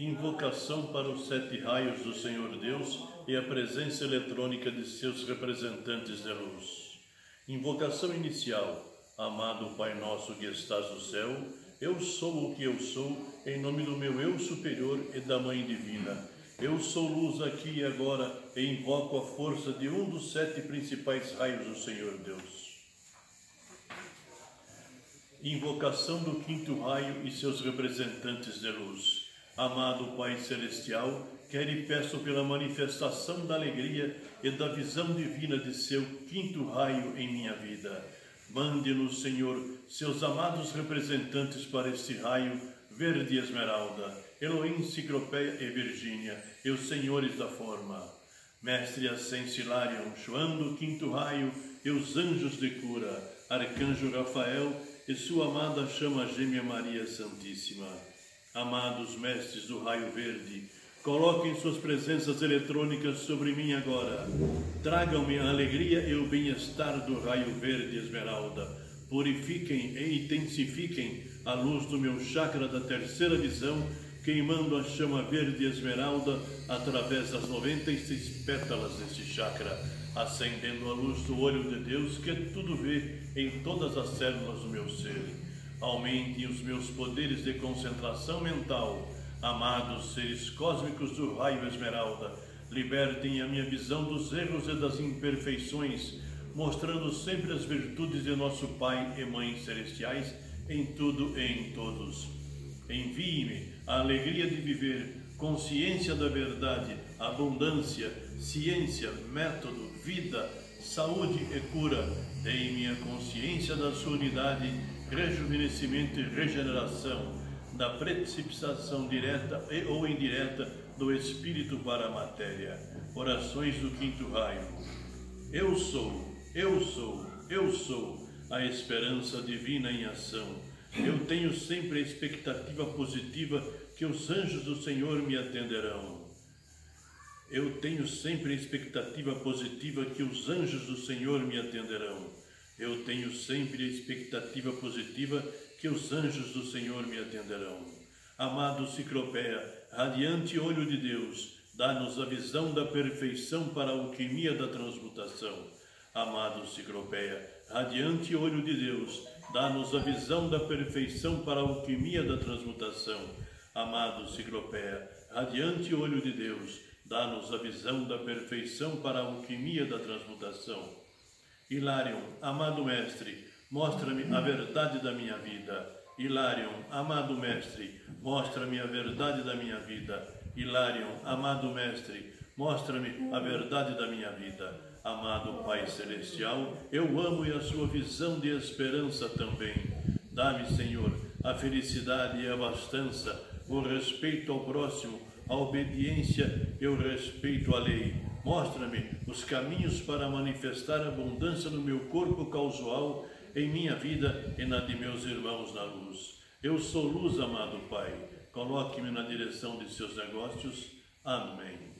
Invocação para os sete raios do Senhor Deus e a presença eletrônica de seus representantes de luz. Invocação inicial. Amado Pai nosso que estás no céu, eu sou o que eu sou, em nome do meu eu superior e da Mãe Divina. Eu sou luz aqui e agora e invoco a força de um dos sete principais raios do Senhor Deus. Invocação do quinto raio e seus representantes de luz. Amado Pai Celestial, quero e peço pela manifestação da alegria e da visão divina de seu quinto raio em minha vida. Mande-nos, Senhor, seus amados representantes para este raio verde esmeralda, Elohim, Ciclopeia e Virgínia, e os senhores da forma. Mestre Ascenso Hilarion, João quinto raio, e os anjos de cura, Arcanjo Rafael e sua amada chama gêmea Maria Santíssima. Amados mestres do raio verde, coloquem suas presenças eletrônicas sobre mim agora. Tragam-me a alegria e o bem-estar do raio verde esmeralda. Purifiquem e intensifiquem a luz do meu chakra da terceira visão, queimando a chama verde esmeralda através das 96 pétalas deste chakra acendendo a luz do olho de Deus que tudo vê em todas as células do meu ser. Aumentem os meus poderes de concentração mental, amados seres cósmicos do raio esmeralda. Libertem a minha visão dos erros e das imperfeições, mostrando sempre as virtudes de nosso Pai e Mãe celestiais em tudo e em todos. Envie-me a alegria de viver, consciência da verdade, abundância, ciência, método, vida, saúde e cura. Dei minha consciência da sua unidade, rejuvenescimento e regeneração, da precipitação direta e ou indireta do espírito para a matéria. Orações do quinto raio. Eu sou, eu sou, eu sou a esperança divina em ação. Eu tenho sempre a expectativa positiva que os anjos do Senhor me atenderão. Eu tenho sempre a expectativa positiva que os anjos do Senhor me atenderão. Eu tenho sempre a expectativa positiva que os anjos do Senhor me atenderão. Amado Ciclopeia, radiante olho de Deus, dá-nos a visão da perfeição para a alquimia da transmutação. Amado Ciclopeia, radiante olho de Deus, dá-nos a visão da perfeição para a alquimia da transmutação. Amado Ciclopeia, radiante olho de Deus, Dá-nos a visão da perfeição para a alquimia da transmutação. Hilarion, amado Mestre, mostra-me a verdade da minha vida. Hilarion, amado Mestre, mostra-me a verdade da minha vida. Hilarion, amado Mestre, mostra-me a verdade da minha vida. Amado Pai Celestial, eu amo e a sua visão de esperança também. Dá-me, Senhor, a felicidade e a abastança, o respeito ao próximo, a obediência e o respeito à lei. Mostra-me os caminhos para manifestar abundância no meu corpo causal, em minha vida e na de meus irmãos na luz. Eu sou luz, amado Pai. Coloque-me na direção de seus negócios. Amém.